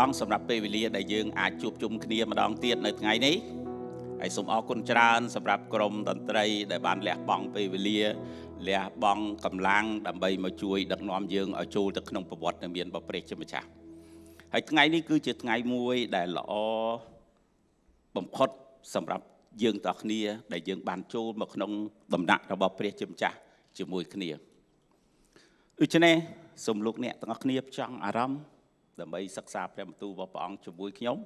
ព្រះអង្គសម្រាប់ពេលវេលាដែលយើងអាចជួបជុំគ្នាម្ដងទៀតនៅថ្ងៃនេះហើយសូមអរគុណច្រើនសម្រាប់ក្រុមតន្ត្រី ដែលបានលះបង់ពេលវេលាលះបង់កម្លាំងដើម្បីមកជួយដឹកនាំយើងឲ្យចូលទៅក្នុងប្រវត្តិដែលមានព្រះព្រះជាម្ចាស់ហើយថ្ងៃនេះគឺជាថ្ងៃមួយដែលល្អបំផុតសម្រាប់យើងតគ្នា ដែលយើងបានចូលមកក្នុងដំណាក់របស់ព្រះជាម្ចាស់ជាមួយគ្នាដូច្នេះសូមលោកអ្នកទាំងអស់គ្នាផ្ចង់អារម្មណ៍ ដើម្បីសិក្សាព្រះបន្ទូលរបស់ព្រះអង្គជាមួយខ្ញុំ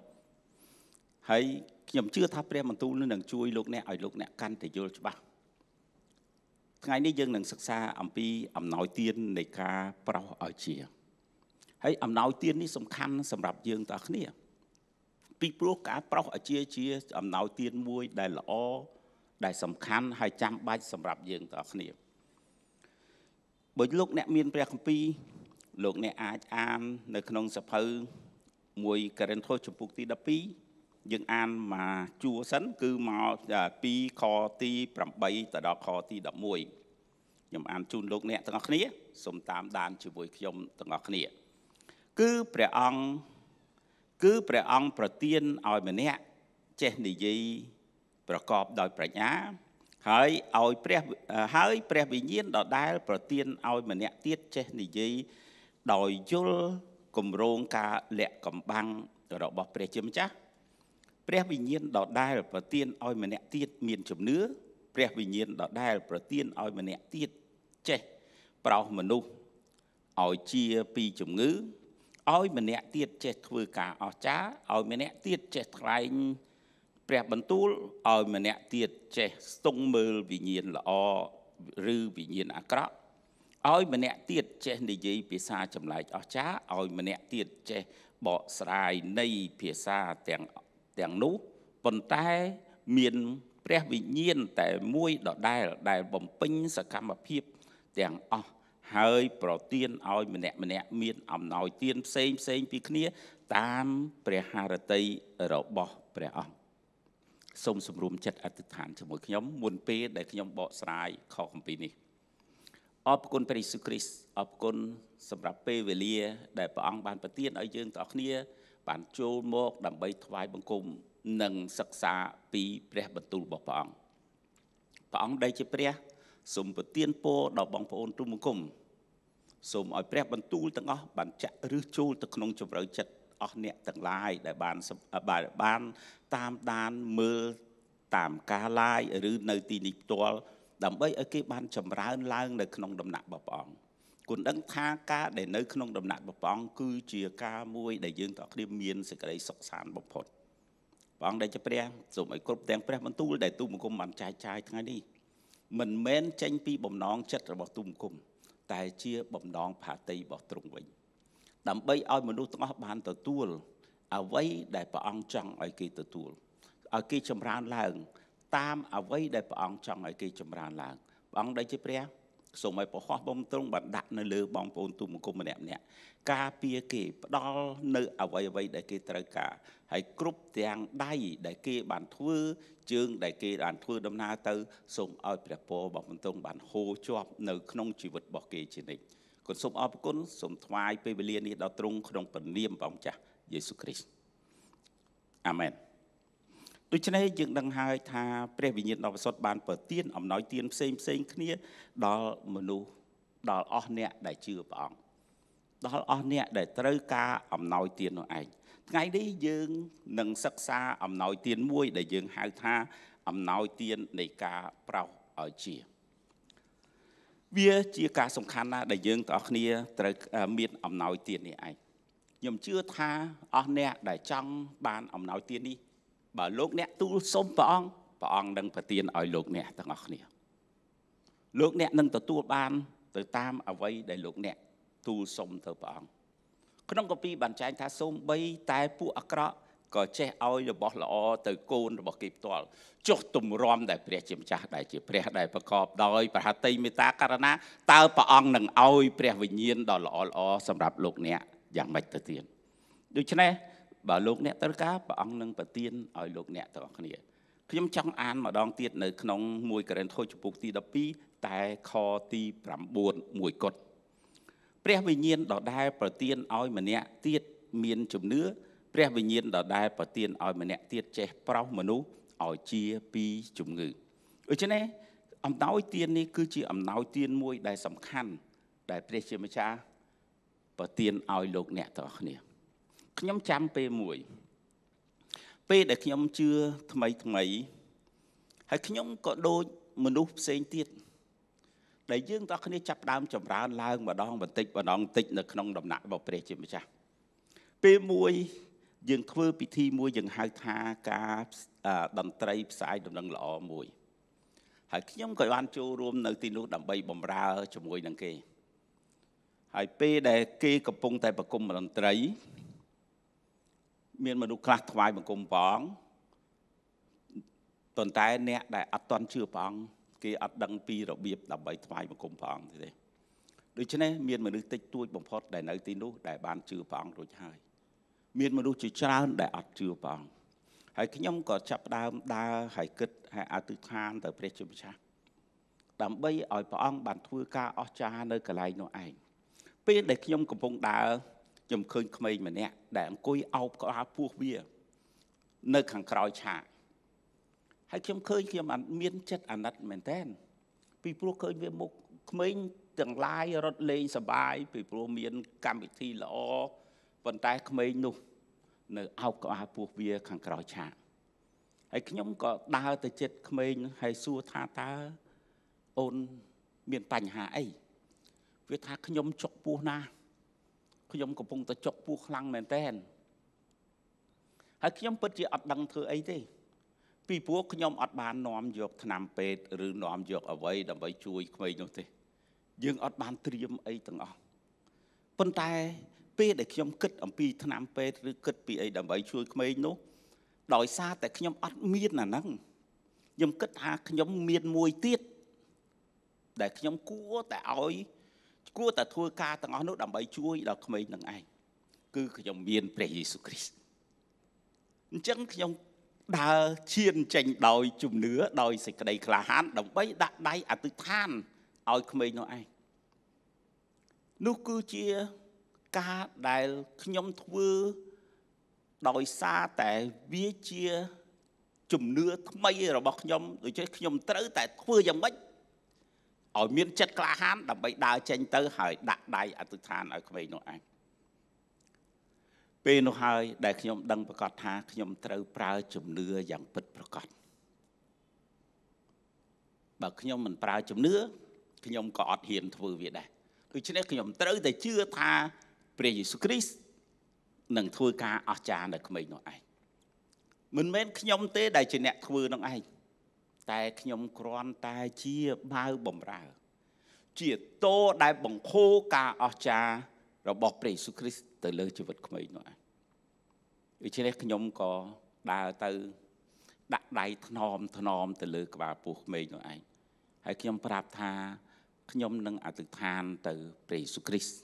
ហើយខ្ញុំជឿថាព្រះបន្ទូលនឹងជួយលោកអ្នកឲ្យលោកអ្នកកាន់តែយល់ច្បាស់ថ្ងៃនេះយើងនឹងសិក្សាអំពីអំណោយទាននៃការប្រោសឲ្យជាហើយអំណោយទាននេះសំខាន់សម្រាប់យើងទាំងគ្នាពីព្រោះការប្រោសឲ្យជាជាអំណោយទានមួយដែលល្អដែលសំខាន់ហើយចាំបាច់សម្រាប់យើងទាំងគ្នាបើលោកអ្នកមានព្រះគម្ពីរ លោកអ្នកអាចអាននៅក្នុងសភៅ1ករិនថូសចំពុកទី12យើងអានមកជួរសិនគឺមកពីខទី8ទៅដល់ខទី11ខ្ញុំអានជូនលោកអ្នកទាំងអស់គ្នាសូមតាមដានជាមួយខ្ញុំទាំងអស់គ្នា គឺព្រះអង្គគឺព្រះអង្គប្រទានឲ្យម្នាក់ចេះនិយាយប្រកបដោយប្រាជ្ញាហើយឲ្យព្រះហើយព្រះវិញ្ញាណដដែលប្រទានឲ្យម្នាក់ទៀតចេះនិយាយ ដោយយល់គម្រោងការលាក់កំបាំងរបស់ព្រះជាម្ចាស់ព្រះវិញ្ញាណដដែលប្រទានឲ្យម្នាក់ទៀតមានជំនឿព្រះវិញ្ញាណដដែលប្រទានឲ្យម្នាក់ទៀតចេះប្រោសមនុស្សឲ្យជាពីជំងឺឲ្យម្នាក់ទៀតចេះធ្វើការអស្ចារ្យឲ្យម្នាក់ទៀតចេះថ្លែងព្រះបន្ទូលឲ្យម្នាក់ទៀតចេះស្ទង់មើលវិញ្ញាណល្អឬវិញ្ញាណអាក្រក់ ឲ្យម្នាក់ទៀតចេះនិយាយភាសាចម្លែកអស្ចារ្យឲ្យម្នាក់ទៀតចេះបកស្រាយនៃភាសាទាំងទាំងនោះប៉ុន្តែមានព្រះវិញ្ញាណតែមួយដដែលដែលបំពេញសកម្មភាពទាំងអស់ហើយប្រទានឲ្យម្នាក់ម្នាក់មានអំណោយទានផ្សេងផ្សេងពីគ្នា តាមព្រះハរតីរបស់ព្រះអង្គសូមសម្រុំចិត្តអធិដ្ឋានជាមួយខ្ញុំមុនពេលដែលខ្ញុំបកស្រាយខគម្ពីរនេះ អរគុណព្រះយេស៊ូវគ្រីស្ទអរគុណសម្រាប់ពេលវេលា ដែលព្រះអង្គបានប្រទានឲ្យយើងទាំងអស់គ្នា បានចូលមកដើម្បីថ្វាយបង្គំនិងសិក្សាពីព្រះបន្ទូលរបស់ព្រះអង្គព្រះអង្គដែលជាព្រះសូមប្រទានពរដល់បងប្អូនទូបង្គំសូមឲ្យព្រះបន្ទូលទាំងអស់បានចាក់ឫសចូលទៅក្នុងជំរឿចិត្តអស់អ្នកទាំងឡាយដែលបានបានតាមដានមើលតាមការ live ឬនៅទីនេះផ្ទាល់ ដើម្បីឲ្យគេបានចម្រើនឡើងនៅក្នុងដំណាក់របស់ព្រះអង្គគុណដឹងថាការដែលនៅក្នុងដំណាក់របស់ព្រះអង្គគឺជាការមួយដែលយើងទាំងគ្នាមានសេចក្តីសុខសាន្តបំផុតព្រះអង្គដែលជាព្រះសូមឲ្យគ្រប់ទាំងព្រះបន្ទូលដែលទូបង្គំបានចែកចាយថ្ងៃនេះមិនមែនចេញពីបំណងចិត្តរបស់ទូបង្គំតែជាបំណងផាតីរបស់ទ្រង់វិញដើម្បីឲ្យមនុស្សទាំងអស់បានទទួលអ្វីដែលព្រះអង្គចង់ឲ្យគេទទួលឲ្យគេចម្រើនឡើង តាមអ្វីដែលព្រះអង្គចង់ឲ្យគេចម្រើនឡើងព្រះអង្គដែលជាព្រះសូមឲ្យប្រហោះបំទ្រង់បានដាក់នៅលើបងប្អូនទូមង្គមម្នាក់ម្នាក់ការពារគេផ្ដល់នៅអ្វីអ្វីដែលគេត្រូវការហើយគ្រប់ទាំងដៃដែលគេបានធ្វើជើងដែលគេបានធ្វើដំណើរទៅសូមឲ្យព្រះពររបស់បន្ទងបានហូរជាប់នៅក្នុងជីវិតរបស់គេជានិច្ចគុណសូមអរគុណសូមថ្វាយពេលវេលានេះដល់ទ្រង់ក្នុងព្រះនាមព្រះអង្គចាស់យេស៊ូវគ្រីស្ទអាមែន ដូច្នេះយើងដឹងហើយថាព្រះវិញ្ញាណដ៏បរិសុទ្ធបានប្រទានអំណោយទានផ្សេងផ្សេងគ្នាដល់មនុស្សដល់អស់អ្នកដែលជឿព្រះអង្គដល់អស់អ្នកដែលត្រូវការអំណោយទាននោះឯងថ្ងៃនេះយើងនឹងសិក្សាអំណោយទានមួយ ដែលយើងហៅថាអំណោយទាននៃការប្រោសឲ្យជាវាជាការសំខាន់ណាស់ដែលយើងទាំងអស់គ្នាត្រូវមានអំណោយទាននេះឯងខ្ញុំជឿថាអស់អ្នកដែលចង់បានអំណោយទាននេះ បើលោកអ្នកទូលសុំព្រះអង្គព្រះអង្គនឹងប្រទានឲ្យលោកអ្នកទាំងអស់គ្នាលោកអ្នកនឹងទទួលបាន ទៅតាមអ្វីដែលលោកអ្នកទូលសុំទៅព្រះអង្គក្នុងកាពីបានចែងថាសូម្បីតែពួកអាក្រក់ក៏ចេះឲ្យរបស់ល្អទៅកូនរបស់គេផ្ទាល់ចុះទម្រាំដែលព្រះជាម្ចាស់ដែលជាព្រះដែលប្រកបដោយប្រហតិមេត្តាករណាតើព្រះអង្គនឹងឲ្យព្រះវិញ្ញាណដ៏ល្អល្អសម្រាប់លោកអ្នកយ៉ាងម៉េចទៅទៀតដូច្នេះ បើលោកអ្នកត្រូវការព្រះអង្គនឹងប្រទានឲ្យលោកអ្នកទាំងអស់គ្នាខ្ញុំចង់អានម្ដងទៀតនៅក្នុង1ករិនថូសចំពុកទី12តែខទី9មួយគត់ព្រះវិញ្ញាណដដែលប្រទានឲ្យម្នាក់ទៀតមានជំនឿព្រះវិញ្ញាណដដែលប្រទានឲ្យម្នាក់ទៀតចេះប្រោសមនុស្សឲ្យជាពីជំងឺដូច្នេះអំណោយទាននេះគឺជាអំណោយទានមួយដែលសំខាន់ដែលព្រះជាម្ចាស់ប្រទានឲ្យលោកអ្នកទាំងអស់គ្នា ខ្ញុំចាំពេលមួយពេលដែលខ្ញុំជឿថ្មីថ្មីហើយខ្ញុំក៏ដូចមនុស្សផ្សេងទៀតដែលយើងតោះគ្នាចាប់ដើមចម្រើនឡើងម្ដងបន្តិចម្ដងបន្តិចនៅក្នុងដំណាក់របស់ព្រះជាម្ចាស់ពេលមួយយើងធ្វើពិធីមួយយើងហៅថាការតន្ត្រីផ្សាយដំណឹងល្អមួយហើយខ្ញុំក៏បានចូលរួមនៅទីនោះដើម្បីបម្រើជាមួយនឹងគេហើយពេលដែលគេកំពុងតែប្រគំតន្ត្រី មានមនុស្សខ្លះថ្វាយបង្គំព្រះអង្គប៉ុន្តែអ្នកដែលអត់តន់ជឿព្រះអង្គគេអត់ដឹងពីរបៀបដើម្បីថ្វាយបង្គំព្រះអង្គទេដូច្នេះមានមនុស្សតិចតួចបំផុតដែលនៅទីនោះដែលបានជឿព្រះអង្គរួចហើយមានមនុស្សជាច្រើនដែលអត់ជឿព្រះអង្គហើយខ្ញុំក៏ចាប់ផ្ដើមដើរហើយគិតហើយអធិដ្ឋានទៅព្រះជាម្ចាស់ដើម្បីឲ្យព្រះអង្គបានធ្វើការអស្ចារ្យនៅកន្លែងនោះឯងពេលដែលខ្ញុំកំពុងដើរ ខ្ញុំឃើញក្មេងម្នាក់ដែលអង្គុយអោបក្បាលពោះវា នៅខាងក្រោយឆាកហើយខ្ញុំឃើញខ្ញុំមានចិត្តអាណិតមែនតើពីព្រោះឃើញវាមុខក្មេងទាំងឡាយរត់លេងសបាយពីព្រោះមានកម្មវិធីល្អប៉ុន្តែក្មេងនោះ នៅអោបក្បាលពោះវាខាងក្រោយឆាកហើយខ្ញុំក៏ដើរទៅចិត្តក្មេងហើយសួរថាតើអូនមានបញ្ហាអីវាថាខ្ញុំចុកពោះណា ខ្ញុំកំពុងតែចុកពោះខ្លាំងមែនតើហើយខ្ញុំពិតជាអត់ដឹងធ្វើអីទេពីព្រោះខ្ញុំអត់បាននាំយកថ្នាំពេទ្យឬនាំយកអ្វីដើម្បីជួយក្មេងនោះទេយើងអត់បានត្រៀមអីទាំងអស់ប៉ុន្តែពេលដែលខ្ញុំគិតអំពីថ្នាំពេទ្យឬគិតពីអីដើម្បីជួយក្មេងនោះដោយសារតែខ្ញុំអត់មានអាហ្នឹងខ្ញុំគិតថាខ្ញុំមានមួយទៀតដែលខ្ញុំគួរតែឲ្យ គួរតែធ្វើការទាំងអស់នោះដើម្បីជួយដល់ក្មេងនឹងឯងគឺខ្ញុំមានព្រះយេស៊ូវគ្រីស្ទអញ្ចឹងខ្ញុំដើរឈានចេញដោយជំនឿដោយសេចក្តីក្លាហាន ដើម្បីដាក់ដៃអធិដ្ឋានឲ្យក្មេងនោះឯងនោះគឺជាការដែលខ្ញុំធ្វើដោយសារតែវាជាជំនឿថ្មីរបស់ខ្ញុំដូច្នេះខ្ញុំត្រូវតែធ្វើយ៉ាងម៉េច ឲ្យមានចិត្តក្លាហានដើម្បីដើរចេញទៅហើយដាក់ដៃអធិដ្ឋានឲ្យក្មេងនោះឯងពេលនោះហើយដែលខ្ញុំដឹងប្រកាសថាខ្ញុំត្រូវប្រើជំនឿយ៉ាងពិតប្រាកដបើខ្ញុំមិនប្រើជំនឿខ្ញុំក៏អត់ហ៊ានធ្វើវាដែរដូច្នេះខ្ញុំត្រូវតែជឿថាព្រះយេស៊ូវគ្រីស្ទនឹងធ្វើការអស្ចារ្យនៅក្មេងនោះឯងមិនមែនខ្ញុំទេដែលជាអ្នកធ្វើនោះឯង តែខ្ញុំគ្រាន់តែជាបាវបំរើ ជាតោដែលបង្ខូការអស្ចារ្យរបស់ព្រះយេស៊ូវគ្រីស្ទទៅលើជីវិតក្មេងនោះឯងដូច្នេះខ្ញុំក៏ដើរទៅដាក់ដៃថ្នមថ្នមទៅលើក្បាលពោះក្មេងនោះឯងហើយខ្ញុំប្រាប់ថាខ្ញុំនឹងអធិដ្ឋានទៅព្រះយេស៊ូវគ្រីស្ទ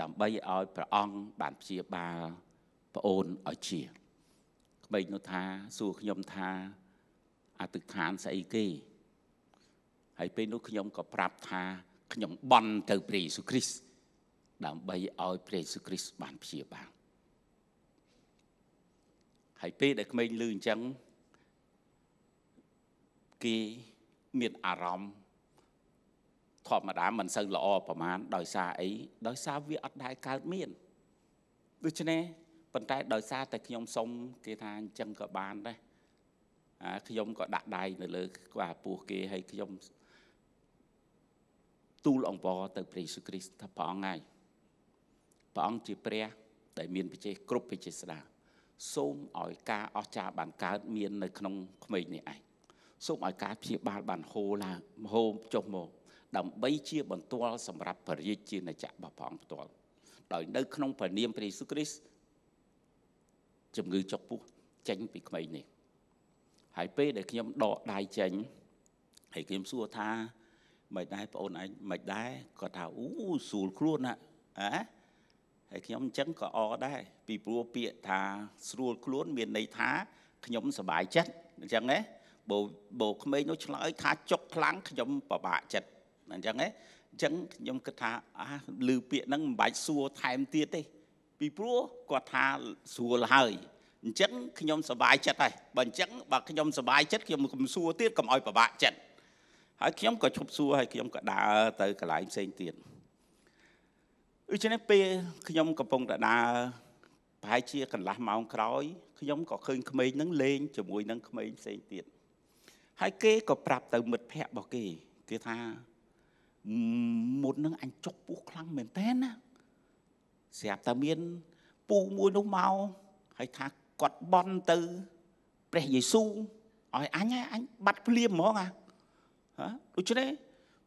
ដើម្បីឲ្យព្រះអង្គបានព្យាបាលប្អូនឲ្យជាក្មេងនោះថាសួរខ្ញុំថា អធិដ្ឋានស្អីគេហើយពេលនោះខ្ញុំក៏ប្រាប់ថាខ្ញុំបន់ទៅព្រះយេស៊ូវគ្រីស្ទដើម្បីឲ្យព្រះយេស៊ូវគ្រីស្ទបានព្យាបាលហើយពេលដែលក្មេងលឺអញ្ចឹងគេមានអារម្មណ៍ធម្មតាមិនសូវល្អប្រហែលដោយសារអីដោយសារវាអត់ដែលកើតមានដូច្នេះប៉ុន្តែដោយសារតែខ្ញុំសុំគេថាអញ្ចឹងក៏បានដែរអា ខ្ញុំក៏ដាក់ដៃនៅលើក្បាលពោះគេហើយខ្ញុំទូលអង្គពរទៅព្រះយេស៊ូវគ្រីស្ទថាព្រះអង្គហើយព្រះអង្គជាព្រះ ដែលមានបច្ចេកគ្រប់វិជ្ជាស្ដាសូមឲ្យការអស្ចារ្យបានកើតមាននៅក្នុងក្មេងនេះឯងសូមឲ្យការព្យាបាលបានហូរឡើងហូរចុះមកដើម្បីជាបន្ទាល់សម្រាប់បរិយាជាណាចក្ររបស់ព្រះអង្គផ្ទាល់ដោយនៅក្នុងព្រះនាមព្រះយេស៊ូវគ្រីស្ទជំងឺចុកពោះចេញពីក្មេងនេះ ហើយពេលដែលខ្ញុំដកដៃចេញហើយខ្ញុំសួរថាមិនដែរបងអូនឯងមិនដែរគាត់ថាអូស្រួលខ្លួនណាអើហើយខ្ញុំអញ្ចឹងក៏អដែរពីព្រោះពាក្យថាស្រួលខ្លួនមានន័យថាខ្ញុំសប្បាយចិត្តអញ្ចឹងណាបើបើក្មេងនោះឆ្លើយថាចុកខ្លាំងខ្ញុំពិបាកចិត្តអញ្ចឹងហ៎អញ្ចឹងខ្ញុំគិតថាអាឮពាក្យហ្នឹងមិនបាច់សួរថែមទៀតទេពីព្រោះគាត់ថាស្រួលហើយ អញ្ចឹងខ្ញុំសប្បាយចិត្តហើយបើអញ្ចឹងបើខ្ញុំសប្បាយចិត្តខ្ញុំកុំសួរទៀតកុំឲ្យពិបាកចិត្តហើយខ្ញុំក៏ឈប់សួរហើយខ្ញុំក៏ដើរទៅកន្លែងផ្សេងទៀតដូច្នេះពេលខ្ញុំកំពុងតែដើរប្រហែលជាកន្លះម៉ោងក្រោយខ្ញុំក៏ឃើញក្មេងហ្នឹងលេងជាមួយនឹងក្មេងផ្សេងទៀតហើយគេក៏ប្រាប់ទៅមិត្តភ័ក្តិរបស់គេគេថាមុនហ្នឹងអញចុកពោះខ្លាំងមែនតើណាស្រាប់តែមានពូមួយនោះមកហើយថា គាត់បន់ទៅព្រះយេស៊ូវឲ្យអញអញបាត់ភ្លាមហ្មងអាហ៎ដូច្នេះ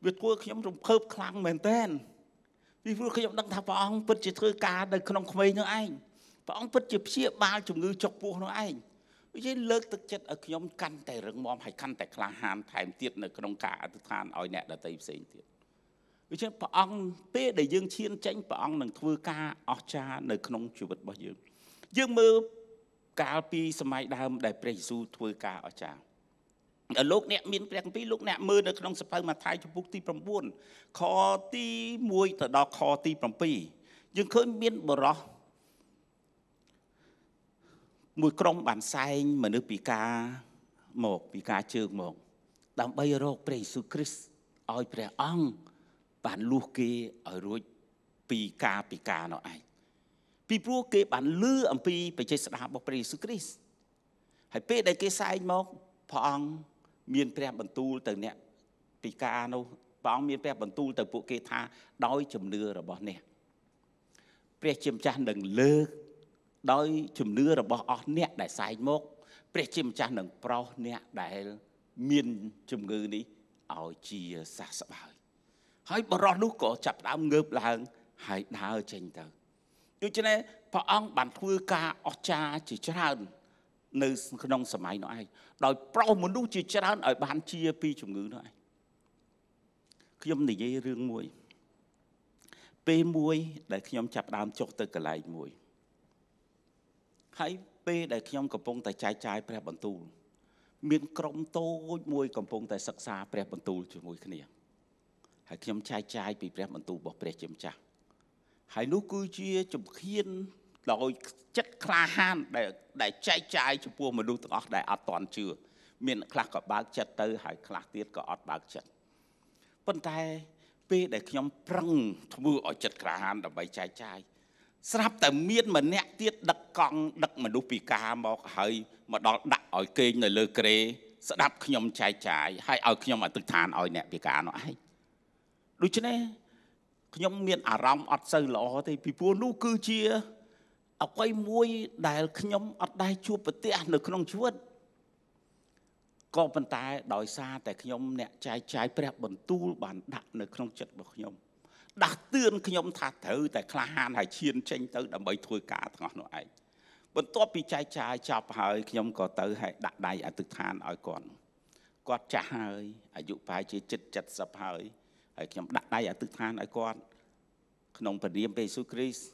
វាធ្វើខ្ញុំរំភើបខ្លាំងមែនតើពីព្រោះខ្ញុំដឹងថាព្រះអង្គពិតជាធ្វើការនៅក្នុងក្មេងនោះឯងព្រះអង្គពិតជាព្យាបាលជំងឺចុកពោះនោះឯងដូច្នេះលើកទឹកចិត្តឲ្យខ្ញុំកាន់តែរឹងមាំហើយកាន់តែក្លាហានថែមទៀតនៅក្នុងការអធិដ្ឋានឲ្យអ្នកដទៃផ្សេងទៀតដូច្នេះព្រះអង្គពេលដែលយើងឈានចេញព្រះអង្គនឹងធ្វើការអស្ចារ្យនៅក្នុងជីវិតរបស់យើងយើងមើល កាលពីសម័យដើមដែលព្រះយេស៊ូវធ្វើការអស្ចារ្យលោកអ្នកមានព្រះគម្ពីរលោកអ្នកមើលនៅក្នុងសភៅម៉ាថាយចំពុកទី9ខទី1ទៅដល់ខទី7យើងឃើញមានបរោះមួយក្រុមបានសែងមនុស្សពិការមកពិការជើងមក ដើម្បីរកព្រះយេស៊ូវគ្រីស្ទឲ្យព្រះអង្គបានលួសគេឲ្យរួចពីការពិការនោះឯង ពីព្រោះគេបានលឺអំពីបច្ចេស្តារបស់ព្រះយេស៊ូវគ្រីស្ទហើយពេលដែលគេសែងមកព្រះអង្គមានព្រះបន្ទូលទៅអ្នកពិការនោះព្រះអង្គមានព្រះបន្ទូលទៅពួកគេថាដោយជំនឿរបស់អ្នកព្រះជាម្ចាស់នឹងលើកដោយជំនឿរបស់អស់អ្នកដែលសែងមក ព្រះជាម្ចាស់នឹងប្រោសអ្នកដែលមានជំងឺនេះឲ្យជាសះស្បើយហើយបរោះនោះក៏ចាប់ដើមងើបឡើងហើយដើរចេញទៅ ដូច្នេះព្រះអង្គបានធ្វើការអស្ចារ្យជាច្រើននៅក្នុងសម័យនោះឯងដោយប្រោសមនុស្សជាច្រើនឲ្យបានជាពីជំងឺនោះឯងខ្ញុំនិយាយរឿងមួយ ពេលមួយ ដែលខ្ញុំចាប់ដើមចុះទៅកន្លែងមួយហើយពេលដែលខ្ញុំកំពុងតែចែកចាយព្រះបន្ទូល មានក្រុមតូចមួយកំពុងតែសិក្សាព្រះបន្ទូលជាមួយគ្នាហើយខ្ញុំចែកចាយពីព្រះបន្ទូលរបស់ព្រះជាម្ចាស់ ហើយនោះគឺជាជំហានដោយចិត្តក្លាហានដែលដែលចែកចាយចំពោះមនុស្សទាំងអស់ដែលអត់តន់ជឿមានខ្លះក៏បើកចិត្តទៅហើយខ្លះទៀតក៏អត់បើកចិត្តប៉ុន្តែពេលដែលខ្ញុំប្រឹងធ្វើឲ្យចិត្តក្លាហានដើម្បីចែកចាយស្រាប់តែមានម្នាក់ទៀតដឹកកង់ដឹកមនុស្សពិការមកហើយមកដល់ដាក់ឲ្យគេងនៅលើក្រេស្ដាប់ខ្ញុំចែកចាយហើយឲ្យខ្ញុំអធិដ្ឋានឲ្យអ្នកពិការនោះឯងដូច្នេះ ខ្ញុំមានអារម្មណ៍អត់សូវល្អទេពីព្រោះនោះគឺជាអ្វីមួយដែលខ្ញុំអត់ដែរជួបប្រទះនៅក្នុងជីវិតក៏ប៉ុន្តែដោយសារតែខ្ញុំអ្នកចែកចាយព្រះបន្ទូលបានដាក់នៅក្នុងចិត្តរបស់ខ្ញុំ ដាស់តឿនខ្ញុំថាត្រូវតែក្លាហានហើយឈានចេញទៅដើម្បីធ្វើការទាំងអស់នោះឯងបន្ទាប់ពីចែកចាយចប់ហើយខ្ញុំក៏ទៅឲ្យដាក់ដៃអធិដ្ឋានឲ្យគាត់គាត់ចាស់ហើយអាយុប្រហែលជាជិត70ហើយ ហើយខ្ញុំដាក់ដៃអធិដ្ឋានឲ្យគាត់ក្នុងព្រះនាមព្រះយេស៊ូវគ្រីស្ទ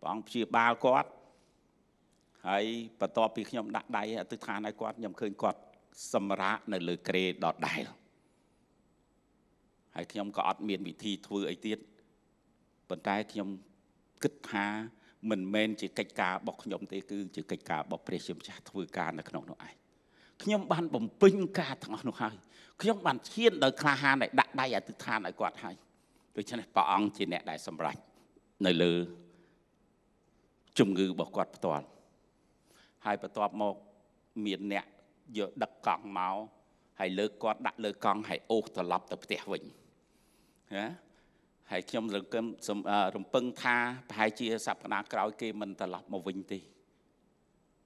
ព្រះអង្គព្យាបាលគាត់ហើយបន្ទាប់ពីខ្ញុំដាក់ដៃអធិដ្ឋានឲ្យគាត់ខ្ញុំឃើញគាត់សម្រាកនៅលើក្រេដដែល ហើយខ្ញុំក៏អត់មានវិធីធ្វើអីទៀតប៉ុន្តែខ្ញុំគិតថាមិនមែនជាកិច្ចការរបស់ខ្ញុំទេគឺជាកិច្ចការរបស់ព្រះជាម្ចាស់ធ្វើការនៅក្នុងនោះឯង ខ្ញុំបានបំពេញការទាំងអស់នោះហើយខ្ញុំបានឈានដោយក្លាហានដែលដាក់ដៃអធិដ្ឋានឲ្យគាត់ហើយដូច្នេះព្រះអង្គជាអ្នកដែលសម្រេចនៅលើជំងឺរបស់គាត់ផ្ទាល់ហើយបន្ទាប់មកមានអ្នកយកដឹកកង់មកហើយលើកគាត់ដាក់លើកង់ហើយអូសត្រឡប់ទៅផ្ទះវិញណាហើយខ្ញុំរំពឹងរំពឹងថាប្រហែលជាសប្តាហ៍ក្រោយគេមិនត្រឡប់មកវិញទេ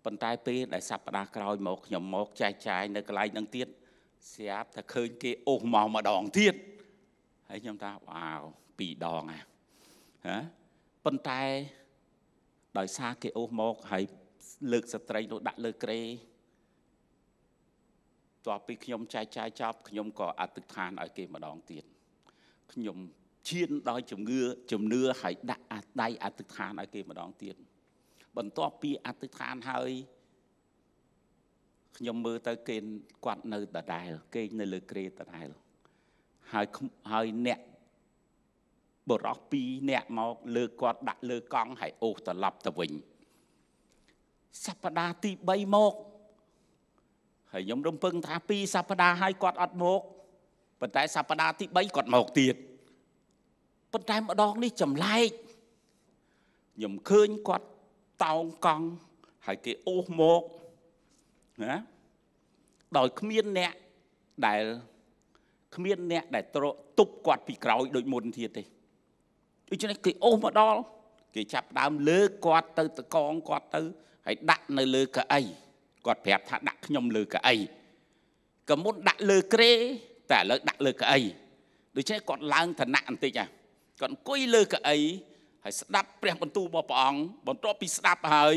ប៉ុន្តែពេលដែលសប្តាហ៍ក្រោយមកខ្ញុំមកចែកចាយនៅកន្លែងហ្នឹងទៀតស្រាប់តែឃើញគេអូសមកម្ដងទៀតហើយខ្ញុំថាវ៉ាវពីរដងហ៎ប៉ុន្តែដោយសារគេអូសមកហើយលើកស្ត្រីនោះដាក់លើក្រេតោះពីខ្ញុំចែកចាយចប់ខ្ញុំក៏អធិដ្ឋានឲ្យគេម្ដងទៀតខ្ញុំឈានដោយជំងឺជំនឿហើយដាក់ដៃអធិដ្ឋានឲ្យគេម្ដងទៀត បន្ទាប់ពីអធិដ្ឋានហើយខ្ញុំមើលទៅគេគាត់នៅដដែលគេនៅលើក្រេដដែលហើយហើយអ្នកបរោះ2នាក់មកលើគាត់ដាក់លើកង់ហើយអូសត្រឡប់ទៅវិញសប្តាហ៍ទី3មកហើយខ្ញុំរំពឹងថា2សប្តាហ៍ហើយគាត់អត់មកប៉ុន្តែសប្តាហ៍ទី3គាត់មកទៀតប៉ុន្តែម្ដងនេះចម្លែកខ្ញុំឃើញគាត់ តោងកង់ហើយគេអូសមកណាដោយគ្មានអ្នកដែលគ្មានអ្នកដែលត្រទប់គាត់ពីក្រោយដូចមុនទៀតទេដូច្នេះគេអូសមកដល់គេចាប់ដើមលើគាត់ទៅតកងគាត់ទៅហើយដាក់នៅលើកៅអីគាត់ប្រាប់ថាដាក់ខ្ញុំលើកៅអីក៏មុនដាក់លើក្រេតែឥឡូវដាក់លើកៅអីដូច្នេះគាត់ឡើងឋានៈបន្តិចហ่ะគាត់អង្គុយលើកៅអី ហើយស្ដាប់ព្រះបន្ទូលរបស់ព្រះអង្គបន្ទាប់ពីស្ដាប់ហើយ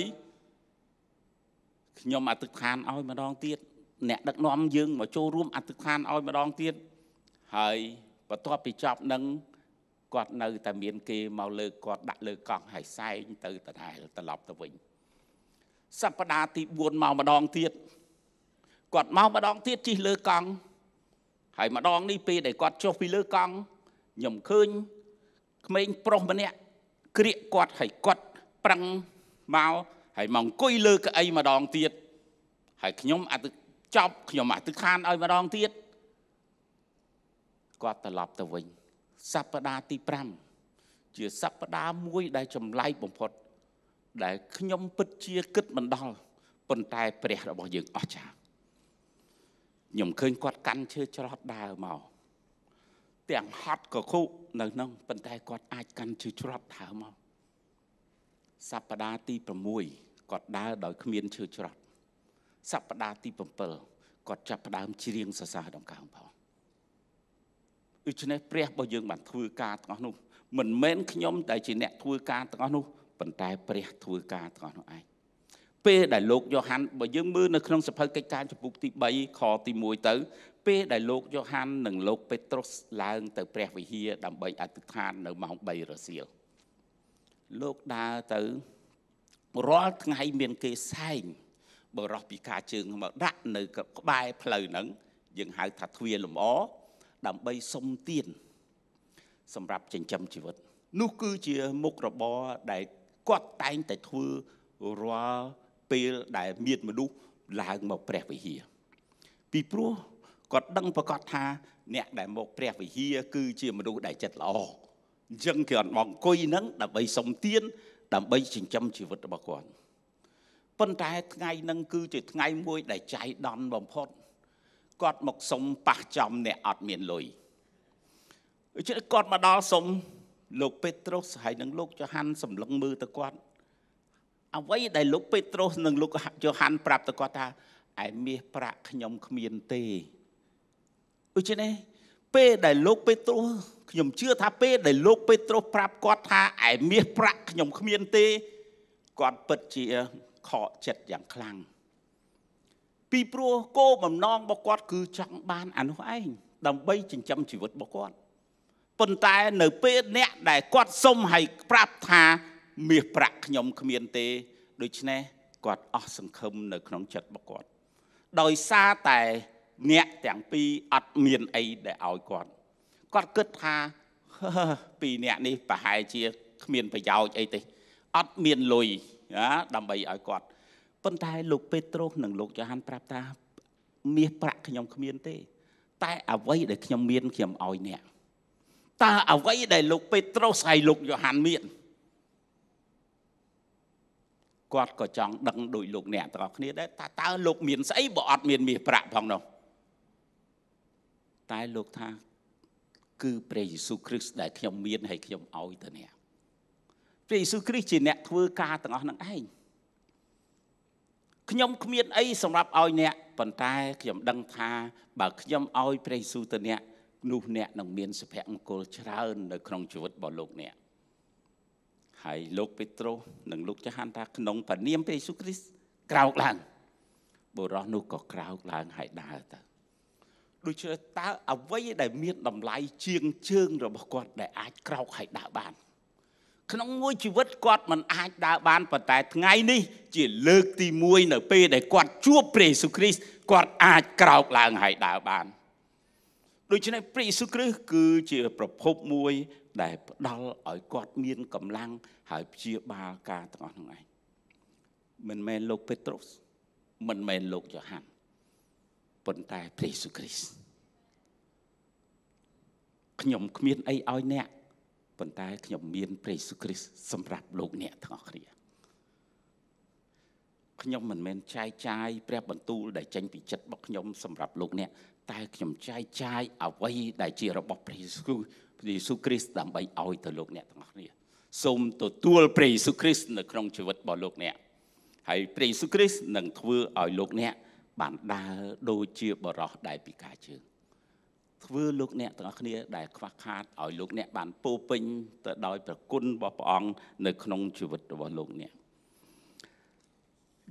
ខ្ញុំអធិដ្ឋានឲ្យម្ដងទៀតអ្នកដឹកនាំយើងមកចូលរួមអធិដ្ឋានឲ្យម្ដងទៀតហើយបន្ទាប់ពីចប់នឹងគាត់នៅតែមានគេមកលើគាត់ដាក់លើកង់ហើយសែងទៅដដែលត្រឡប់ទៅវិញសប្តាហ៍ទី4មកម្ដងទៀតគាត់មកម្ដងទៀតជិះលើកង់ហើយម្ដងនេះពេលដែលគាត់ចុះពីលើកង់ខ្ញុំឃើញក្មេងប្រុសម្នាក់ ក្រៀកគាត់ហើយគាត់ប្រឹងមកហើយមកអង្គុយលើកៅអីម្ដងទៀតហើយខ្ញុំអត់ចប់ខ្ញុំអត់ខានឲ្យម្ដងទៀតគាត់ត្រឡប់ទៅវិញសប្តាហ៍ទី5ជាសប្តាហ៍មួយដែលចម្លែកបំផុត ដែលខ្ញុំពិតជាគិតមិនដល់ប៉ុន្តែព្រះរបស់យើងអស្ចារ្យខ្ញុំឃើញគាត់កាន់ឈើច្រត់ដើរមក ទាំងហត់ក៏ខុនៅក្នុងប៉ុន្តែគាត់អាចកាន់ឈើច្រត់ដើរមកសប្តាហ៍ទី6គាត់ដើរដោយគ្មានឈើច្រត់សប្តាហ៍ទី7គាត់ចាប់ផ្ដើមច្រៀងសរសើរដង្កើងផងដូច្នេះព្រះរបស់យើងបានធ្វើការទាំងអស់នោះមិនមែនខ្ញុំតែជាអ្នកធ្វើការទាំងអស់នោះប៉ុន្តែព្រះធ្វើការទាំងអស់នោះឯងពេលដែលលោកយ៉ូហាន់បើយើងមើលនៅក្នុងសភៅកិច្ចការចំពុកទី3ខទី1ទៅ ពេលដែលលោកយ៉ូហាន់និងលោកពេត្រុសឡើងទៅព្រះវិហារដើម្បីអធិដ្ឋាននៅម៉ោង3រសៀលលោកដើរទៅរាល់ថ្ងៃមានគេសែងបរោះពីការជើងមកដាក់នៅក្បែរផ្លូវហ្នឹងយើងហៅថាទ្វារលំអដើម្បីសុំទានសម្រាប់ចិញ្ចឹមជីវិត នោះគឺជាមុខរបរដែលគាត់តែងតែធ្វើរាល់ពេលដែលមានមនុស្សឡើងមកព្រះវិហារពីព្រោះ គាត់ដឹងប្រកាសថាអ្នកដែលមកព្រះវិហារគឺជាមនុស្សដែលចិត្តល្អអញ្ចឹងគេអត់មកអង្គុយហ្នឹងដើម្បីសុំទានដើម្បីចិញ្ចឹមជីវិតរបស់គាត់ប៉ុន្តែថ្ងៃហ្នឹងគឺជាថ្ងៃមួយដែលចៃដន្យបំផុតគាត់មកសុំប៉ះចំអ្នកអត់មានលុយដូច្នេះគាត់មកដល់សុំលោកពេត្រុសហើយនិងលោកយ៉ូហាន់សម្លឹងមើលទៅគាត់អ្វីដែលលោកពេត្រុសនិងលោកយ៉ូហាន់ប្រាប់ទៅគាត់ថាឯមាសប្រាក់ខ្ញុំគ្មានទេ ដូច្នេះពេលដែលលោកពេត្រុសខ្ញុំជឿថាពេលដែលលោកពេត្រុសប្រាប់គាត់ថាឯមាសប្រាក់ខ្ញុំគ្មានទេគាត់ពិតជាខកចិត្តយ៉ាងខ្លាំងពីព្រោះគោលបំណងរបស់គាត់គឺចង់បានអានោះឯងដើម្បីចិញ្ចឹមជីវិតរបស់គាត់ប៉ុន្តែនៅពេលអ្នកដែលគាត់សុំឲ្យប្រាប់ថាមាសប្រាក់ខ្ញុំគ្មានទេដូច្នេះគាត់អស់សង្ឃឹមនៅក្នុងចិត្តរបស់គាត់ដោយសារតែ អ្នកទាំងពីរអត់មានអីដែលឲ្យគាត់គាត់គិតថាពីរអ្នកនេះប្រហែលជាគ្មានប្រយោជន៍អីទេអត់មានលុយណាដើម្បីឲ្យគាត់ប៉ុន្តែលោកពេត្រុសនិងលោកយ៉ូហាន់ប្រាប់ថាមាសប្រាក់ខ្ញុំគ្មានទេ តែអ្វីដែលខ្ញុំមានខ្ញុំឲ្យអ្នកតើអ្វីដែលលោកពេត្រុសហើយលោកយ៉ូហាន់មានគាត់ក៏ចង់ដឹងដោយលោកអ្នកទាំងអស់គ្នាដែរតើតើលោកមានស្អីបើអត់មានមាសប្រាក់ផងនោះ តែលោកថាគឺព្រះយេស៊ូវគ្រីស្ទដែលខ្ញុំមានហើយខ្ញុំឲ្យទៅអ្នកព្រះយេស៊ូវគ្រីស្ទជាអ្នកធ្វើការទាំងអស់នឹងឯងខ្ញុំគ្មានអីសម្រាប់ឲ្យអ្នកប៉ុន្តែខ្ញុំដឹងថាបើខ្ញុំឲ្យព្រះយេស៊ូវទៅអ្នកនោះអ្នកនឹងមានសុភមង្គលច្រើននៅក្នុងជីវិតរបស់លោកអ្នកហើយលោកពេត្រុសនិងលោកចហានថាក្នុងព្រះនាមព្រះយេស៊ូវគ្រីស្ទក្រោកឡើងបុរសនោះក៏ក្រោកឡើងហើយដើរទៅ ដូច្នេះតើអ្វីដែលមានតម្លៃជាងជើងរបស់គាត់ដែលអាចក្រោកហើយដើរបាន ក្នុងមួយជីវិតគាត់មិនអាចដើរបានប៉ុន្តែថ្ងៃនេះ ជាលើកទី1នៅពេលដែលគាត់ជួបព្រះយេស៊ូវគ្រីស្ទគាត់អាចក្រោកឡើងហើយដើរបានដូច្នេះព្រះយេស៊ូវគ្រីស្ទគឺជាប្រភពមួយដែលផ្ដល់ឲ្យគាត់មានកម្លាំងហើយព្យាបាលការទាំងអស់ហ្នឹងឯងមិនមែនលោកពេត្រុសមិនមែនលោកយ៉ូហាន់ ប៉ុន្តែព្រះយេស៊ូវគ្រីស្ទខ្ញុំគ្មានអីឲ្យអ្នកប៉ុន្តែខ្ញុំមានព្រះយេស៊ូវគ្រីស្ទសម្រាប់លោកអ្នកទាំងអស់គ្នាខ្ញុំមិនមែនចែកចាយព្រះបន្ទូលដែលចេញពីចិត្តរបស់ខ្ញុំសម្រាប់លោកអ្នកតែខ្ញុំចែកចាយអ្វីដែលជារបស់ព្រះយេស៊ូវព្រះយេស៊ូវគ្រីស្ទដើម្បីឲ្យទៅលោកអ្នកទាំងអស់គ្នាសូមទទួលព្រះយេស៊ូវគ្រីស្ទនៅក្នុងជីវិតរបស់លោកអ្នកហើយព្រះយេស៊ូវគ្រីស្ទនឹងធ្វើឲ្យលោកអ្នក បានដើរដូចជាបរោះដែលពិការជើងធ្វើលោកអ្នកទាំងអស់គ្នាដែលខ្វះខាតឲ្យលោកអ្នកបានពោពេញទៅដោយប្រគុណរបស់ព្រះអង្គនៅក្នុងជីវិតរបស់លោកអ្នក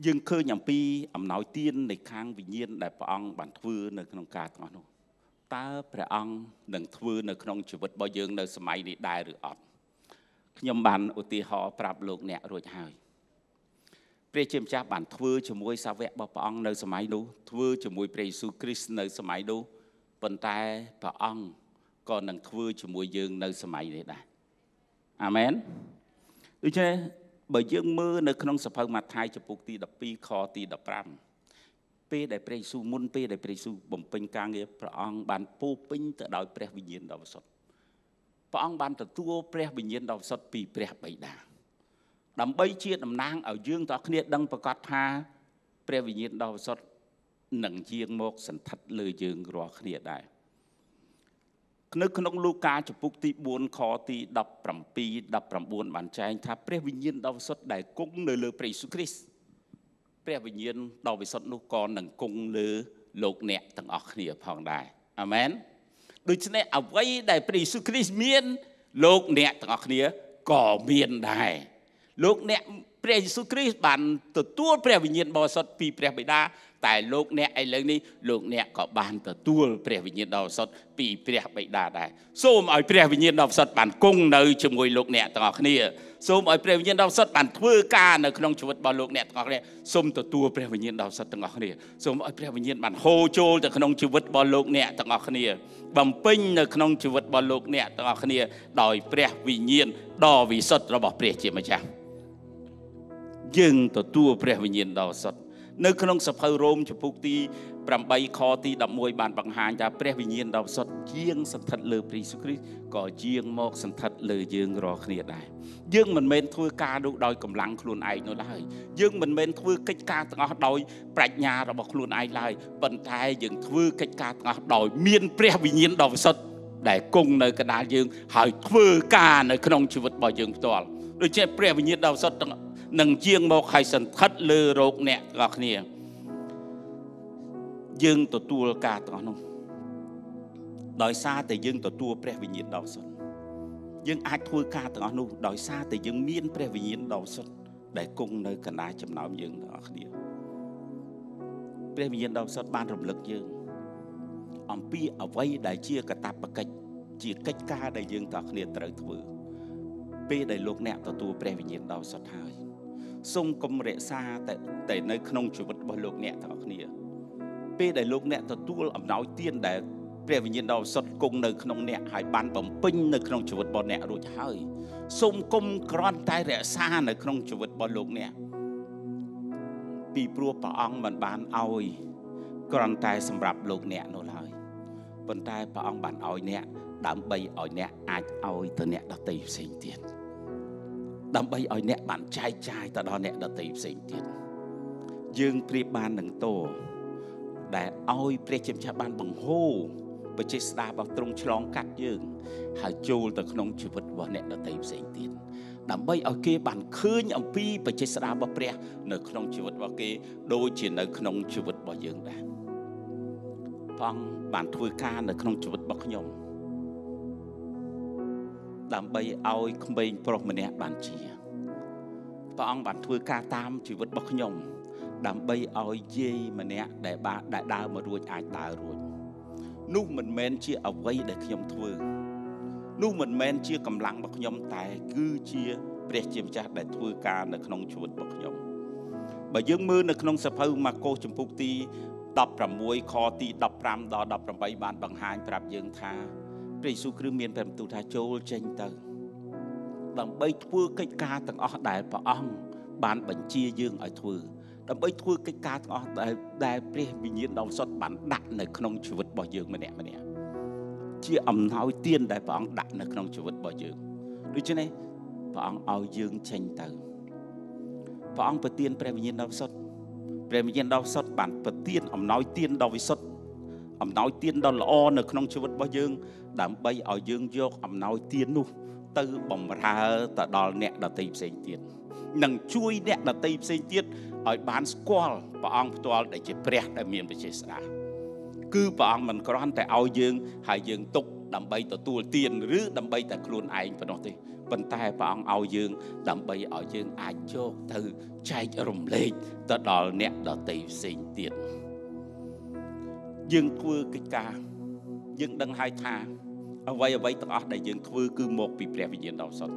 យើងឃើញអំពីអំណោយទាននៃខាងវិញ្ញាណដែលព្រះអង្គបានធ្វើនៅក្នុងការទាំងអស់នោះតើព្រះអង្គនឹងធ្វើនៅក្នុងជីវិតរបស់យើងនៅសម័យនេះដែរឬអត់ខ្ញុំបានឧទាហរណ៍ប្រាប់លោកអ្នករួចហើយ ព្រះជាម្ចាស់បានធ្វើជាមួយសាវករបស់ព្រះអង្គនៅសម័យនោះធ្វើជាមួយព្រះយេស៊ូវគ្រីស្ទនៅសម័យនោះប៉ុន្តែព្រះអង្គក៏នឹងធ្វើជាមួយយើងនៅសម័យនេះដែរអាមែនដូច្នេះបើយើងមើលនៅក្នុងសភៅម៉ាថាយចំពុកទី12ខទី15ពេលដែលព្រះយេស៊ូវមុនពេលដែលព្រះយេស៊ូវបំពេញការងារព្រះអង្គបានពោពេញទៅដោយព្រះវិញ្ញាណដ៏វិសុទ្ធព្រះអង្គបានទទួលព្រះវិញ្ញាណដ៏វិសុទ្ធពីព្រះបិតា ដើម្បីជាតំណាងឲ្យយើងទាំងគ្នាដឹងប្រកាសថាព្រះវិញ្ញាណដ៏វិសុទ្ធនឹងយាងមកសន្ធិដ្ឋលើយើងរាល់គ្នាដែរនៅក្នុងលូកាចំពុកទី4ខទី17 19បានចែងថាព្រះវិញ្ញាណដ៏វិសុទ្ធដែលគង់នៅលើព្រះយេស៊ូវគ្រីស្ទព្រះវិញ្ញាណដ៏វិសុទ្ធនោះក៏នឹងគង់លើលោកអ្នកទាំងអស់គ្នាផងដែរអាមែនដូច្នេះអ្វីដែលព្រះយេស៊ូវគ្រីស្ទមានលោកអ្នកទាំងអស់គ្នាក៏មានដែរ លោកអ្នកព្រះយេស៊ូវគ្រីស្ទបានទទួលព្រះវិញ្ញាណបរិសុទ្ធពីព្រះបិតាតែលោកអ្នកឥឡូវនេះលោកអ្នកក៏បានទទួលព្រះវិញ្ញាណដ៏វិសុទ្ធពីព្រះបិតាដែរសូមឲ្យព្រះវិញ្ញាណដ៏វិសុទ្ធបានគង់នៅជាមួយលោកអ្នកទាំងអស់គ្នាសូមឲ្យព្រះវិញ្ញាណដ៏វិសុទ្ធបានធ្វើការនៅក្នុងជីវិតរបស់លោកអ្នកទាំងអស់គ្នាសូមទទួលព្រះវិញ្ញាណដ៏វិសុទ្ធទាំងអស់គ្នាសូមឲ្យព្រះវិញ្ញាណបានហូរចូលទៅក្នុងជីវិតរបស់លោកអ្នកទាំងអស់គ្នា បំពេញនៅក្នុងជីវិតរបស់លោកអ្នកទាំងអស់គ្នាដោយព្រះវិញ្ញាណដ៏វិសុទ្ធរបស់ព្រះជាម្ចាស់ យើងទទួលព្រះវិញ្ញាណដ៏សុទ្ធនៅក្នុងសភៅរ៉ូមចំពុកទី8ខទី11បានបង្ហាញថាព្រះវិញ្ញាណដ៏សុទ្ធជាងសន្ធិដ្ឋលើព្រះយេស៊ូវគ្រីស្ទក៏ជាងមកសន្ធិដ្ឋលើយើងរាល់គ្នាដែរយើងមិនមែនធ្វើការនោះដោយកម្លាំងខ្លួនឯងនោះឡើយយើងមិនមែនធ្វើកិច្ចការទាំងអស់ដោយប្រាជ្ញារបស់ខ្លួនឯងឡើយប៉ុន្តែយើងធ្វើកិច្ចការទាំងអស់ដោយមានព្រះវិញ្ញាណដ៏វិសុទ្ធដែលគង់នៅកណ្ដាលយើងហើយធ្វើការនៅក្នុងជីវិតរបស់យើងផ្ទាល់ដូចជាព្រះវិញ្ញាណដ៏វិសុទ្ធទាំង នឹងជាងមកឲ្យសន្ធិដ្ឋលើរោគអ្នកទាំងអស់គ្នាយើងទទួលការទាំងអស់នោះដោយសារតែយើងទទួលព្រះវិញ្ញាណដ៏សុទ្ធយើងអាចធ្វើការទាំងអស់នោះដោយសារតែយើងមានព្រះវិញ្ញាណដ៏សុទ្ធដែលគង់នៅកណ្ដាលចំណោមយើងទាំងអស់គ្នាព្រះវិញ្ញាណដ៏សុទ្ធបានរំលឹកយើង អំពីអ្វីដែលជាកតបកិច្ចជាកិច្ចការដែលយើងទាំងគ្នាត្រូវធ្វើពេលដែលលោកអ្នកទទួលព្រះវិញ្ញាណដ៏សុទ្ធហើយ សូមកុំរក្សាតែតែនៅក្នុងជីវិតរបស់លោកអ្នកទាំងអស់គ្នា ពេលដែលលោកអ្នកទទួលអំណោយទានដែលព្រះវិញ្ញាណដ៏សុទ្ធគង់នៅក្នុងអ្នកហើយបានបំពេញនៅក្នុងជីវិតរបស់អ្នករួចហើយសូមគុំក្រន់តែរក្សានៅក្នុងជីវិតរបស់លោកអ្នកពីព្រោះព្រះអង្គមិនបានឲ្យគ្រាន់តែសម្រាប់លោកអ្នកនោះឡើយប៉ុន្តែព្រះអង្គបានឲ្យអ្នកដើម្បីឲ្យអ្នកអាចឲ្យទៅអ្នកដទៃផ្សេងទៀត ដើម្បីឲ្យអ្នកបានចែកចាយទៅដល់អ្នកដទៃផ្សេងទៀតយើងប្រៀបបាននឹងតោដែលឲ្យព្រះជាម្ចាស់បានបង្ហូរបច្ចេស្តារបស់ទ្រង់ឆ្លងកាត់យើងហើយចូលទៅក្នុងជីវិតរបស់អ្នកដទៃផ្សេងទៀតដើម្បីឲ្យគេបានឃើញអំពីបច្ចេស្តារបស់ព្រះ នៅក្នុងជីវិតរបស់គេដូចជានៅក្នុងជីវិតរបស់យើងដែរផងបានធ្វើការនៅក្នុងជីវិតរបស់ខ្ញុំ ដើម្បីឲ្យក្មេងប្រុសម្នាក់បានជាព្រះអង្គបានធ្វើការតាមជីវិតរបស់ខ្ញុំ ដើម្បីឲ្យយាយម្នាក់ដែលបានដែលដើរមករួចអាចដើររួចនោះមិនមែនជាអ្វីដែលខ្ញុំធ្វើនោះមិនមែនជាកម្លាំងរបស់ខ្ញុំតែ គឺជាព្រះជាម្ចាស់ដែលធ្វើការនៅក្នុងជីវិតរបស់ខ្ញុំបើយើងមើលនៅក្នុងសភៅម៉ាកូសចំពុកទី16ខទី15ដល់18បានបង្ហាញប្រាប់យើងថា ព្រះយេស៊ូវគ្រីស្ទមានព្រះបន្ទូលថាចូលចេញទៅ ដើម្បីធ្វើកិច្ចការទាំងអស់ដែលព្រះអង្គបានបញ្ជាយើងឲ្យធ្វើដើម្បីធ្វើកិច្ចការទាំងអស់ដែលដែលព្រះវិញ្ញាណដ៏សុទ្ធបានដាក់នៅក្នុងជីវិតរបស់យើងម្នាក់ម្នាក់ជាអំណោយទានដែលព្រះអង្គដាក់នៅក្នុងជីវិតរបស់យើងដូច្នេះព្រះអង្គឲ្យយើងចេញទៅព្រះអង្គប្រទានព្រះវិញ្ញាណដ៏សុទ្ធព្រះវិញ្ញាណដ៏សុទ្ធបានប្រទានអំណោយទានដ៏វិសុទ្ធ អំណោយទានដ៏ល្អនៅក្នុងជីវិតរបស់យើងដើម្បីឲ្យយើងយកអំណោយទាននោះ ទៅបំរើទៅដល់អ្នកដទៃផ្សេងទៀតនិងជួយអ្នកដទៃផ្សេងទៀតឲ្យបានស្គាល់ព្រះអង្គផ្ទាល់ដែលជាព្រះដែលមានវិជ័យស្ដាគឺព្រះអង្គមិនគ្រាន់តែឲ្យយើងហើយយើងទុកដើម្បីទទួលទានឬដើម្បីតែខ្លួនឯងប៉ុណ្ណោះទេប៉ុន្តែព្រះអង្គឲ្យយើង ដើម្បីឲ្យយើងអាចយកទៅចែករំលែកទៅដល់អ្នកដទៃផ្សេងទៀត យើងធ្វើកិច្ចការយើងដឹងហើយថាអ្វីអ្វីទាំងអស់ដែលយើងធ្វើគឺមកពីព្រះវិញ្ញាណដ៏សុទ្ធ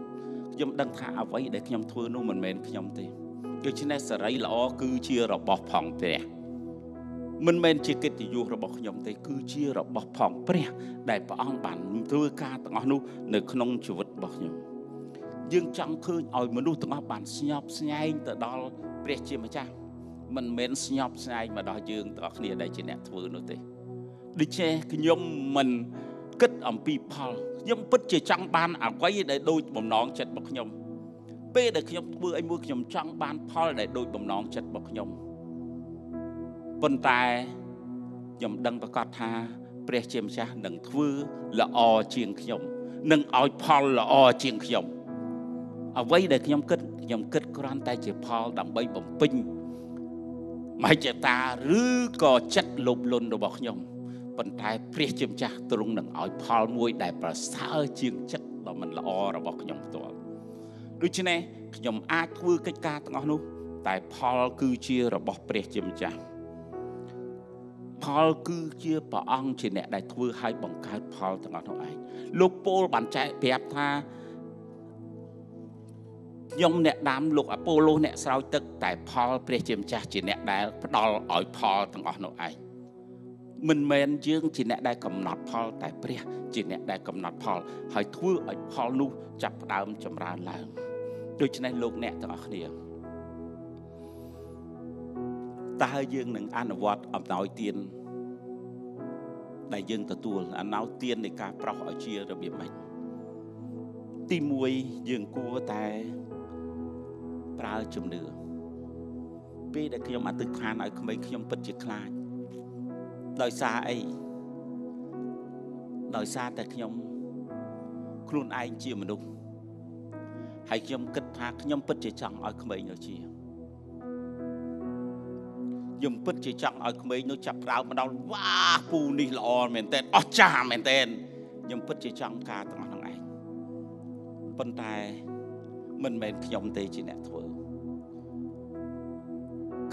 ខ្ញុំដឹងថាអ្វីដែលខ្ញុំធ្វើនោះមិនមែនខ្ញុំទេដូច្នេះសេរីល្អគឺជារបស់ផងព្រះមិនមែនជាកិត្តិយសរបស់ខ្ញុំទេ គឺជារបស់ផងព្រះ ដែលព្រះអង្គបានធ្វើការទាំងអស់នោះនៅក្នុងជីវិតរបស់ខ្ញុំយើងចង់ឃើញឲ្យមនុស្សទាំងអស់បានស្ញប់ស្ញែងទៅដល់ព្រះជាម្ចាស់ មិនមែនស្ញប់ស្ញែងមកដល់យើងទាំងអស់គ្នាដែលជាអ្នកធ្វើនោះទេដូច្នេះខ្ញុំមិនគិតអំពីផលខ្ញុំពិតជាចង់បានអ្វីដែលដូចបំណងចិត្តរបស់ខ្ញុំពេលដែលខ្ញុំធ្វើអីមួយខ្ញុំចង់បានផលដែលដូចបំណងចិត្តរបស់ខ្ញុំប៉ុន្តែខ្ញុំដឹងប្រកាសថា ព្រះជាម្ចាស់នឹងធ្វើល្អជាងខ្ញុំនឹងឲ្យផលល្អជាងខ្ញុំអ្វីដែលខ្ញុំគិតខ្ញុំគិតគ្រាន់តែជាផលដើម្បីបំពេញ មហិច្ឆតាឬក៏ចិត្តលោភលន់របស់ខ្ញុំប៉ុន្តែព្រះជាម្ចាស់ទ្រង់នឹងឲ្យផលមួយដែលប្រសើរជាងចិត្តដ៏មិនល្អរបស់ខ្ញុំផ្ទាល់ដូច្នេះខ្ញុំអាចធ្វើកិច្ចការទាំងអស់នោះតែផលគឺជារបស់ព្រះជាម្ចាស់ផលគឺជាព្រះអង្គជាអ្នកដែលធ្វើឲ្យបង្កើតផលទាំងអស់នោះឯងលោកពោលបានចែកប្រាប់ថា ខ្ញុំអ្នកដាំលោកអាប៉ូឡូសអ្នកស្រោចទឹកតែផលព្រះជាម្ចាស់ជាអ្នកដែលផ្ដល់ឲ្យផលទាំងអស់នោះឯងមិនមែនយើងជាអ្នកដែលកំណត់ផលតែព្រះជាអ្នកដែលកំណត់ផល ហើយធ្វើឲ្យផលនោះចាប់ផ្ដើមចម្រើនឡើងដូច្នេះលោកអ្នកទាំងអស់គ្នាតើយើងនឹងអនុវត្តអំណោយទានដែលយើងទទួលអំណោយទាននៃការប្រោសឲ្យជារបៀបម៉េចទី1យើងគួរតែ ប្រើជំនឿពេលដែលខ្ញុំអធិដ្ឋានឲ្យក្មេងខ្ញុំពិតជាខ្លាចដោយសារអីដោយសារតែខ្ញុំខ្លួនឯងជាមនុស្សហើយខ្ញុំគិតថាខ្ញុំពិតជាចង់ឲ្យក្មេងនោះជាខ្ញុំពិតជាចង់ឲ្យក្មេងនោះចាប់ផ្ដើមមកដល់វ៉ាពូនេះល្អមែនតើអស្ចារ្យមែនតើខ្ញុំពិតជាចង់ការទាំងអស់ហ្នឹងឯងប៉ុន្តែ មិនមែនខ្ញុំទេជាអ្នកធ្វើ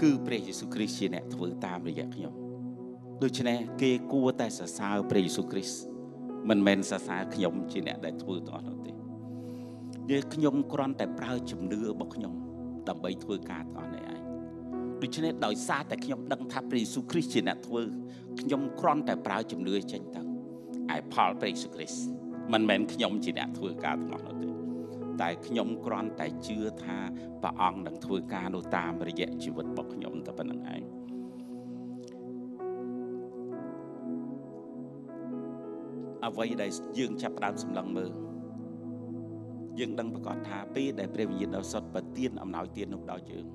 គឺព្រះយេស៊ូវគ្រីស្ទជាអ្នកធ្វើតាមរយៈខ្ញុំដូច្នេះគេគួរតែសរសើរព្រះយេស៊ូវគ្រីស្ទមិនមែនសរសើរខ្ញុំជាអ្នកដែលធ្វើទាំងអស់នោះទេយើងខ្ញុំគ្រាន់តែប្រើជំនឿរបស់ខ្ញុំដើម្បីធ្វើការទាំងអស់នេះឯងដូច្នេះដោយសារតែខ្ញុំដឹងថាព្រះយេស៊ូវគ្រីស្ទជាអ្នកធ្វើខ្ញុំគ្រាន់តែប្រើជំនឿចេញទៅឯផលព្រះយេស៊ូវគ្រីស្ទមិនមែនខ្ញុំជាអ្នកធ្វើការទាំងអស់នោះទេ តែខ្ញុំគ្រាន់តែជឿថាព្រះអង្គនឹងធ្វើការនោះតាមរយៈជីវិតរបស់ខ្ញុំតែប៉ុណ្្នឹងឯងអ្វីដែលយើងចាប់ផ្ដើមសម្លឹងមើលយើងដឹងប្រកាសថាពេលដែលព្រះវិញ្ញាណដ៏សុទ្ធប្រទានអំណោយទាននោះដល់យើង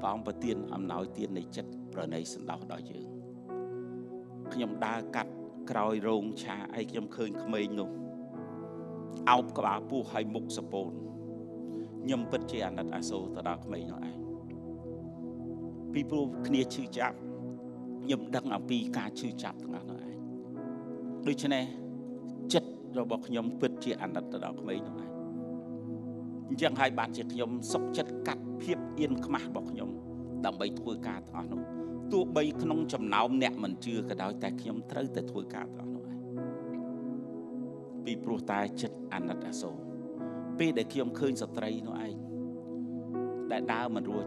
ព្រះអង្គប្រទានអំណោយទាននៃចិត្តប្រណីសន្តោសដល់យើងខ្ញុំដើរកាត់ក្រោយរោងឆាអីខ្ញុំឃើញក្មេងនោះ អោបក្បាលពោះឲ្យមុខសពូនខ្ញុំពិតជាអាណិតអាសូរទៅដល់ក្មេងនោះឯងពីព្រោះគ្នាឈឺចាប់ខ្ញុំដឹងអំពីការឈឺចាប់ទាំងអស់នោះឯងដូច្នេះចិត្តរបស់ខ្ញុំពិតជាអាណិតទៅដល់ក្មេងនោះឯងអញ្ចឹងហើយបានជាខ្ញុំសុខចិត្តកាត់ភាពអៀនខ្មាស់របស់ខ្ញុំ ដើម្បីធ្វើការទាំងអស់នោះទោះបីក្នុងចំណោមអ្នកមិនជឿក៏ដោយតែខ្ញុំត្រូវតែធ្វើការទាំងអស់នោះឯង ពីព្រោះតែចិត្តអាណិតអាសូរពេលដែលខ្ញុំឃើញស្ត្រីនោះឯងដែលដើរមិនរួច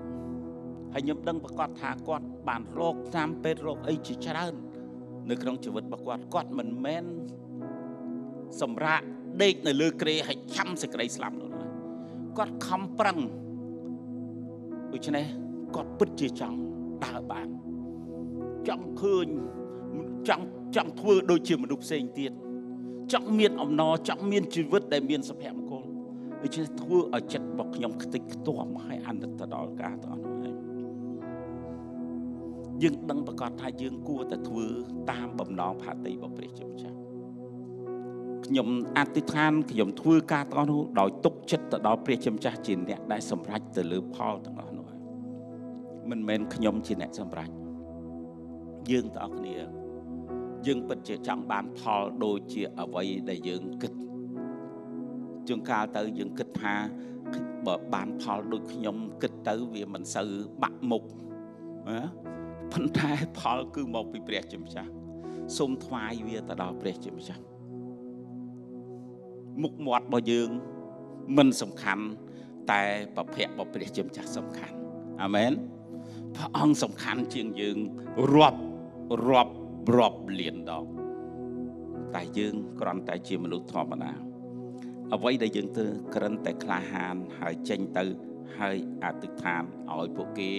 ហើយខ្ញុំដឹងប្រកាសថាគាត់បានរកតាមពេទ្យរកអីជាច្រើន នៅក្នុងជីវិតរបស់គាត់គាត់មិនមែនសម្រាប់ដេកនៅលើគ្រែហើយចាំសេចក្តីស្លាប់នោះឡើយគាត់ខំប្រឹងដូច្នេះគាត់ពិតជាចង់ដើរបានចង់ឃើញចង់ចង់ធ្វើដូចជាមនុស្សផ្សេងទៀត ចង់មានអំណរចង់មានជីវិតដែលមានសុភមង្គលដូច្នេះធ្វើឲ្យចិត្តរបស់ខ្ញុំខ្ទេចខ្ទាំហើយអាណិតទៅដល់ការទាំងអស់នោះឯងយើងដឹងប្រកាសថាយើងគួរតែធ្វើតាមបំណងផាតីរបស់ព្រះជាម្ចាស់ខ្ញុំអធិដ្ឋានខ្ញុំធ្វើការទាំងអស់នោះដោយទុកចិត្តទៅដល់ព្រះជាម្ចាស់ជាអ្នកដែលសម្រេចទៅលើផលទាំងអស់នោះមិនមែនខ្ញុំជាអ្នកសម្រេចយើងទាំងអស់គ្នា យើងពិតជាចង់បានផលដូចជាអ្វីដែលយើងគិតជួនកាលទៅយើងគិតថាបើបានផលដូចខ្ញុំគិតទៅវាមិនសូវបាក់មុខណាប៉ុន្តែផលគឺមកពីព្រះជាម្ចាស់សូមថ្វាយវាទៅដល់ព្រះជាម្ចាស់មុខមាត់របស់យើងមិនសំខាន់តែប្រភពរបស់ព្រះជាម្ចាស់សំខាន់អាមែនព្រះអង្គសំខាន់ជាងយើងរាប់រាប់ រាប់លានដងតែយើងគ្រាន់តែជាមនុស្សធម្មតា អ្វីដែលយើងធ្វើគ្រាន់តែក្លាហានហើយចេញទៅហើយអធិដ្ឋានឲ្យពួកគេ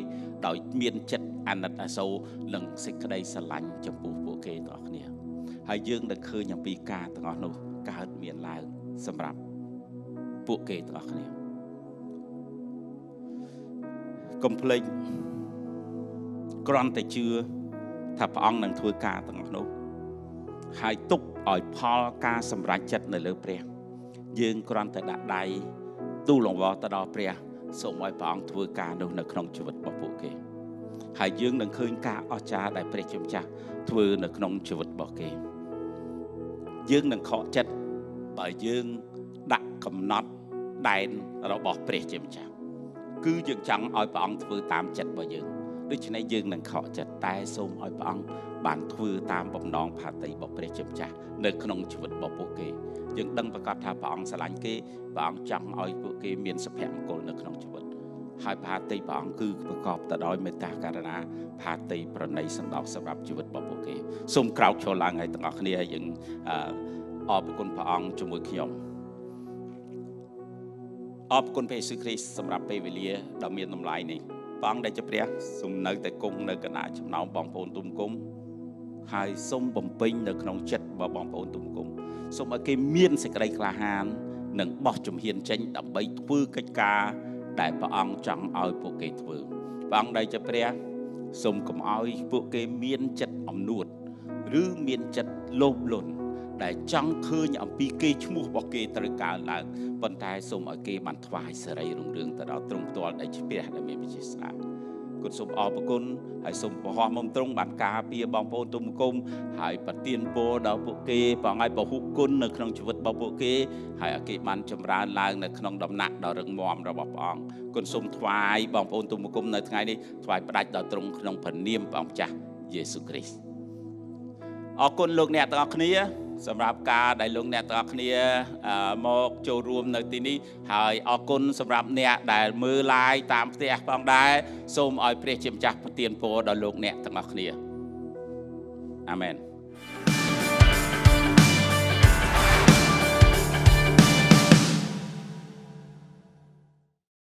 ដោយមានចិត្តអាណិតអាសូរនិងសេចក្តីស្រឡាញ់ចំពោះពួកគេទាំងអស់គ្នា ហើយយើងនឹងឃើញអំពីការទាំងអស់នោះកើតមានឡើងសម្រាប់ពួកគេទាំងអស់គ្នាកុំភ្លេចគ្រាន់តែជឿ ថាព្រះអង្គនឹងធ្វើការទាំងអស់នោះ ហើយទុកឲ្យផលការសម្រេចចិត្តនៅលើព្រះ យើងគ្រាន់តែដាក់ដៃទូលអង្វរទៅដល់ព្រះសូមឲ្យព្រះអង្គធ្វើការនោះនៅក្នុងជីវិតរបស់ពួកគេហើយយើងនឹងឃើញការអស្ចារ្យដែលព្រះជាម្ចាស់ធ្វើនៅក្នុងជីវិតរបស់គេយើងនឹងខកចិត្តបើយើងដាក់កំណត់ដែនរបស់ព្រះជាម្ចាស់គឺយើងចង់ឲ្យព្រះអង្គធ្វើតាមចិត្តរបស់យើង ដូច្នេះយើងនឹងខកចិត្តតែសូមឲ្យព្រះអង្គបានធ្វើតាមបំណងផាតីរបស់ព្រះជាម្ចាស់នៅក្នុងជីវិតរបស់ពួកគេយើងដឹងប្រកាសថាព្រះអង្គស្រឡាញ់គេព្រះអង្គចង់ឲ្យពួកគេមានសុភមង្គលនៅក្នុងជីវិតហើយផាតីព្រះអង្គគឺប្រកបទៅដោយមេត្តាករុណាផាតីប្រណីសន្តោសសម្រាប់ជីវិតរបស់ពួកគេសូមក្រោកឈរឡើងឲ្យទាំងអស់គ្នាយើងអរគុណព្រះអង្គជាមួយខ្ញុំអរគុណព្រះយេស៊ូវគ្រីស្ទសម្រាប់ពេលវេលាដ៏មានតម្លៃនេះ ព្រះអង្គដែលជាព្រះសូមនៅតែគង់នៅកណ្ដាលចំណោមបងប្អូនទុំគុំហើយសូមបំពេញនៅក្នុងចិត្តរបស់បងប្អូនទុំគុំសូមឲ្យគេមានសេចក្តីក្លាហាន និងបោះជំហានចេញដើម្បីធ្វើកិច្ចការដែលព្រះអង្គចង់ឲ្យពួកគេធ្វើព្រះអង្គដែលជាព្រះសូមកុំឲ្យពួកគេមានចិត្តអំនួត ឬមានចិត្តលោភលន់ ដែលចង់ឃើញអំពីគេឈ្មោះរបស់គេត្រូវកើនឡើងប៉ុន្តែសូមឲ្យគេបានថ្វាយសេរីរុងរឿងទៅដល់ទ្រង់ផ្ទាល់ដែលជាព្រះដែលមានវិជាស្នាគុណសូមអរគុណហើយសូមប្រហោះមកទ្រង់បានការពារបងប្អូនទុំគុំហើយប្រទានពរដល់ពួកគេបងឲ្យពហុគុណនៅក្នុងជីវិតរបស់ពួកគេ ហើយឲ្យគេបានចម្រើនឡើងនៅក្នុងដំណាក់ដ៏រឹងមាំរបស់ព្រះអង្គគុណសូមថ្វាយបងប្អូនទុំគុំនៅថ្ងៃនេះថ្វាយផ្ដាច់ដល់ទ្រង់ក្នុងព្រះនាមព្រះអង្គចាស់យេស៊ូវគ្រីស្ទ អរគុណលោកអ្នកទាំងអស់គ្នា សម្រាប់ការដែលលោកអ្នកទាំងអស់គ្នាមកចូលរួមនៅទីនេះហើយអរគុណសម្រាប់អ្នកដែលមើល live តាមផ្ទះផងដែរសូមឲ្យព្រះជាម្ចាស់ប្រទានពរដល់លោកអ្នកទាំងអស់គ្នាអាមែន